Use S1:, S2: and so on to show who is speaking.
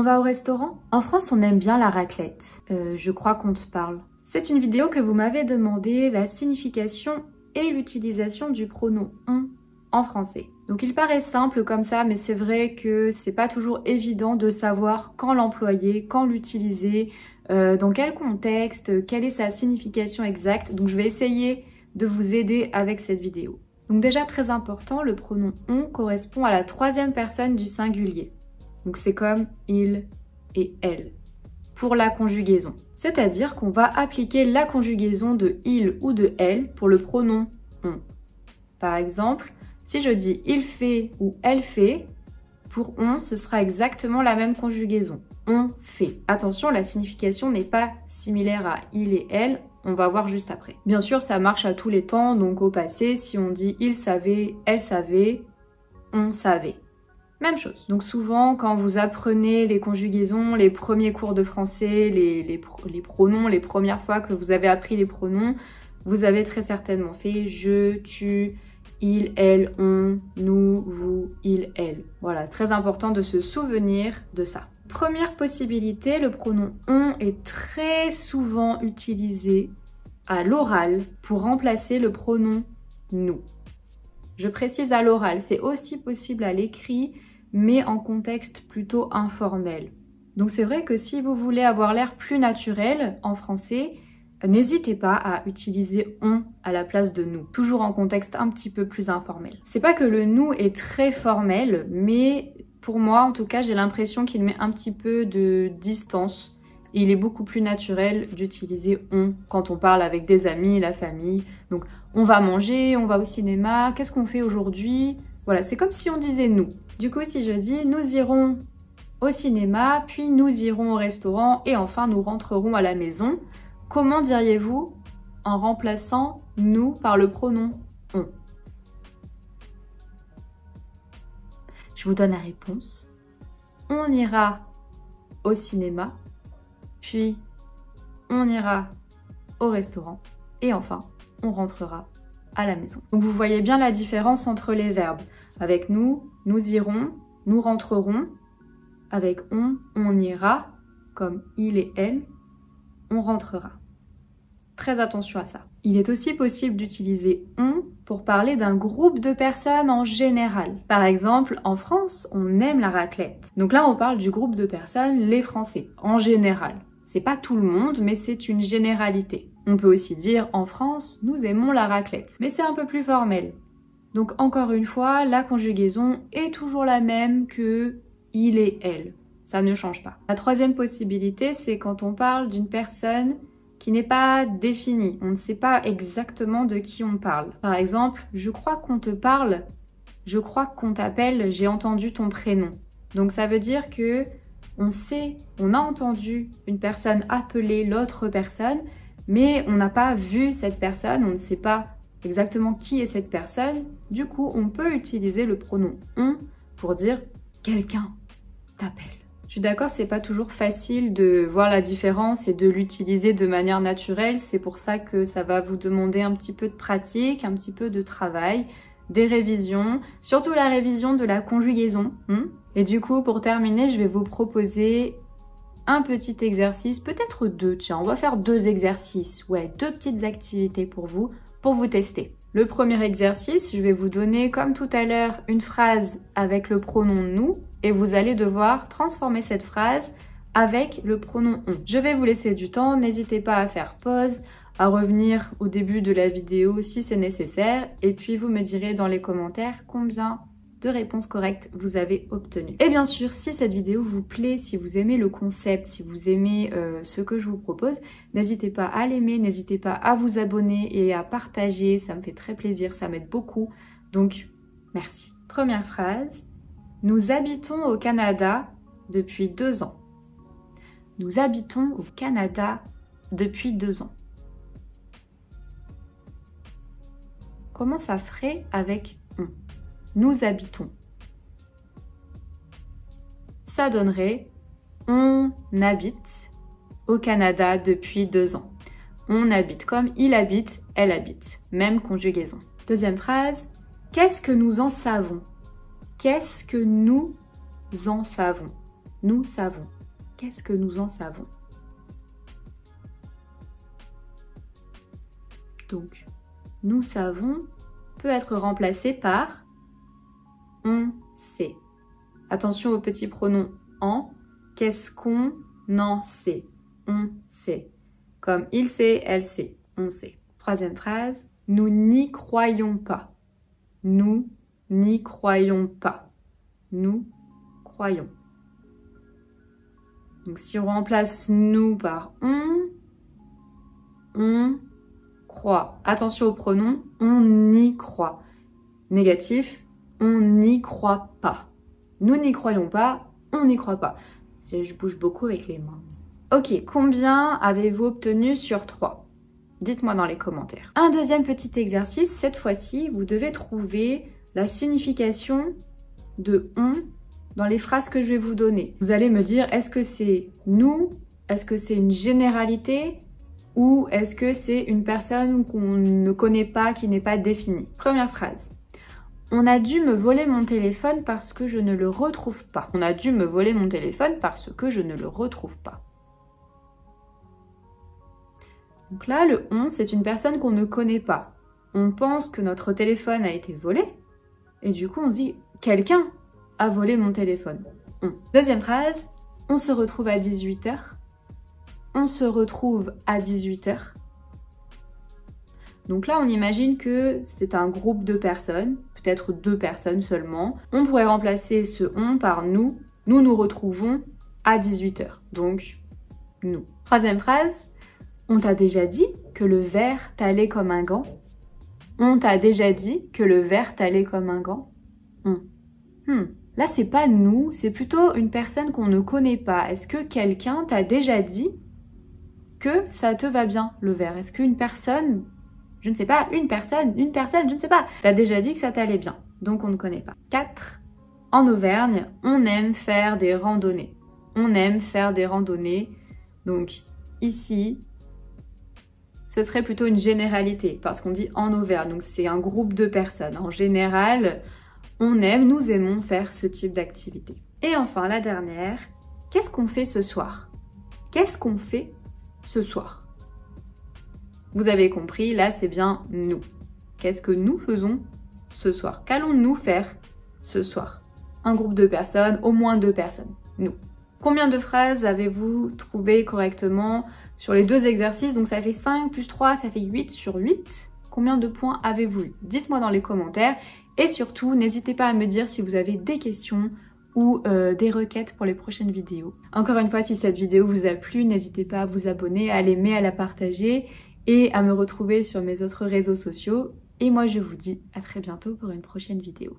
S1: On va au restaurant? En France, on aime bien la raclette. Euh, je crois qu'on te parle. C'est une vidéo que vous m'avez demandé la signification et l'utilisation du pronom on en français. Donc il paraît simple comme ça, mais c'est vrai que c'est pas toujours évident de savoir quand l'employer, quand l'utiliser, euh, dans quel contexte, quelle est sa signification exacte. Donc je vais essayer de vous aider avec cette vidéo. Donc déjà très important, le pronom on correspond à la troisième personne du singulier. Donc c'est comme il et elle pour la conjugaison. C'est-à-dire qu'on va appliquer la conjugaison de il ou de elle pour le pronom on. Par exemple, si je dis il fait ou elle fait, pour on, ce sera exactement la même conjugaison. On fait. Attention, la signification n'est pas similaire à il et elle, on va voir juste après. Bien sûr, ça marche à tous les temps, donc au passé, si on dit il savait, elle savait, on savait. Même chose. Donc souvent, quand vous apprenez les conjugaisons, les premiers cours de français, les, pronoms, les premières fois que vous avez appris les pronoms, vous avez très certainement fait je, tu, il, elle, on, nous, vous, il, elle. Voilà, très important de se souvenir de ça. Première possibilité, le pronom on est très souvent utilisé à l'oral pour remplacer le pronom nous. Je précise à l'oral, c'est aussi possible à l'écrit, mais en contexte plutôt informel. Donc c'est vrai que si vous voulez avoir l'air plus naturel en français, N'hésitez pas à utiliser on à la place de nous, toujours en contexte un petit peu plus informel. C'est pas que le nous est très formel, mais pour moi en tout cas j'ai l'impression qu'il met un petit peu de distance et il est beaucoup plus naturel d'utiliser on quand on parle avec des amis, la famille. Donc on va manger, on va au cinéma, qu'est-ce qu'on fait aujourd'hui? Voilà, c'est comme si on disait nous. Du coup si je dis nous irons au cinéma, puis nous irons au restaurant et enfin nous rentrerons à la maison, Comment diriez-vous en remplaçant nous par le pronom on? Je vous donne la réponse. On ira au cinéma, puis on ira au restaurant et enfin on rentrera à la maison. Donc vous voyez bien la différence entre les verbes. Avec nous, nous irons, nous rentrerons. Avec on, on ira, comme il et elle, on rentrera. Très attention à ça. Il est aussi possible d'utiliser on pour parler d'un groupe de personnes en général. Par exemple, en France, on aime la raclette. Donc là, on parle du groupe de personnes, les Français, en général. C'est pas tout le monde, mais c'est une généralité. On peut aussi dire en France, nous aimons la raclette. Mais c'est un peu plus formel. Donc encore une fois, la conjugaison est toujours la même que il et elle. Ça ne change pas. La troisième possibilité, c'est quand on parle d'une personne qui n'est pas défini. On ne sait pas exactement de qui on parle. Par exemple, je crois qu'on te parle, je crois qu'on t'appelle, j'ai entendu ton prénom. Donc ça veut dire que on sait, on a entendu une personne appeler l'autre personne, mais on n'a pas vu cette personne, on ne sait pas exactement qui est cette personne. Du coup, on peut utiliser le pronom on pour dire quelqu'un t'appelle. Je suis d'accord, c'est pas toujours facile de voir la différence et de l'utiliser de manière naturelle. C'est pour ça que ça va vous demander un petit peu de pratique, un petit peu de travail, des révisions, surtout la révision de la conjugaison. Hein. et du coup, pour terminer, je vais vous proposer un petit exercice, peut-être deux, tiens, on va faire deux exercices, ouais, deux petites activités pour vous, pour vous tester. Le premier exercice, je vais vous donner, comme tout à l'heure, une phrase avec le pronom nous et vous allez devoir transformer cette phrase avec le pronom on. Je vais vous laisser du temps, n'hésitez pas à faire pause, à revenir au début de la vidéo si c'est nécessaire et puis vous me direz dans les commentaires combien de réponses correctes vous avez obtenues. Et bien sûr, si cette vidéo vous plaît, si vous aimez le concept, si vous aimez euh, ce que je vous propose, n'hésitez pas à l'aimer, n'hésitez pas à vous abonner et à partager, ça me fait très plaisir, ça m'aide beaucoup. Donc, merci. Première phrase, nous habitons au Canada depuis deux ans. Nous habitons au Canada depuis deux ans. Comment ça ferait avec on? Nous habitons. Ça donnerait on habite au Canada depuis deux ans. On habite comme il habite, elle habite. Même conjugaison. Deuxième phrase, qu'est-ce que nous en savons? Qu'est-ce que nous en savons? Nous savons. Qu'est-ce que nous en savons? Donc, nous savons peut être remplacé par on sait. Attention au petit pronom en. Qu'est-ce qu'on en sait? On sait. Comme il sait, elle sait, on sait. Troisième phrase. Nous n'y croyons pas. Nous n'y croyons pas. Nous croyons. Donc si on remplace nous par on, on croit. Attention au pronom, on y croit. Négatif, on n'y croit pas. Nous n'y croyons pas, on n'y croit pas. Je bouge beaucoup avec les mains. Ok, combien avez-vous obtenu sur 3 Dites-moi dans les commentaires. Un deuxième petit exercice, cette fois-ci, vous devez trouver la signification de on dans les phrases que je vais vous donner. Vous allez me dire, est-ce que c'est nous? Est-ce que c'est une généralité? Ou est-ce que c'est une personne qu'on ne connaît pas, qui n'est pas définie? Première phrase. On a dû me voler mon téléphone parce que je ne le retrouve pas. On a dû me voler mon téléphone parce que je ne le retrouve pas. Donc là, le on, c'est une personne qu'on ne connaît pas. On pense que notre téléphone a été volé. Et du coup, on dit, quelqu'un a volé mon téléphone. Deuxième phrase, on se retrouve à 18h on se retrouve à 18h. Donc là, on imagine que c'est un groupe de personnes, peut-être deux personnes seulement. On pourrait remplacer ce on par nous. Nous nous retrouvons à 18h. Donc, nous. Troisième phrase, on t'a déjà dit que le verre t'allait comme un gant. On t'a déjà dit que le verre t'allait comme un gant. Hmm. Là, c'est pas nous, c'est plutôt une personne qu'on ne connaît pas. Est-ce que quelqu'un t'a déjà dit que ça te va bien, le verre Est-ce qu'une personne, je ne sais pas, une personne, une personne, je ne sais pas, t'as déjà dit que ça t'allait bien, donc on ne connaît pas. 4. En Auvergne, on aime faire des randonnées. On aime faire des randonnées. Donc ici, ce serait plutôt une généralité parce qu'on dit en Auvergne, donc c'est un groupe de personnes. En général, on aime, nous aimons faire ce type d'activité. Et enfin, la dernière, qu'est-ce qu'on fait ce soir? Qu'est-ce qu'on fait ce soir? Vous avez compris, là c'est bien nous. Qu'est-ce que nous faisons ce soir? Qu'allons-nous faire ce soir? Un groupe de personnes, au moins deux personnes, nous. Combien de phrases avez-vous trouvé correctement sur les deux exercices? Donc ça fait 5 plus 3, ça fait 8 sur 8. Combien de points avez-vous eu? Dites-moi dans les commentaires. Et surtout, n'hésitez pas à me dire si vous avez des questions ou euh, des requêtes pour les prochaines vidéos. Encore une fois, si cette vidéo vous a plu, n'hésitez pas à vous abonner, à l'aimer, à la partager et à me retrouver sur mes autres réseaux sociaux. Et moi, je vous dis à très bientôt pour une prochaine vidéo.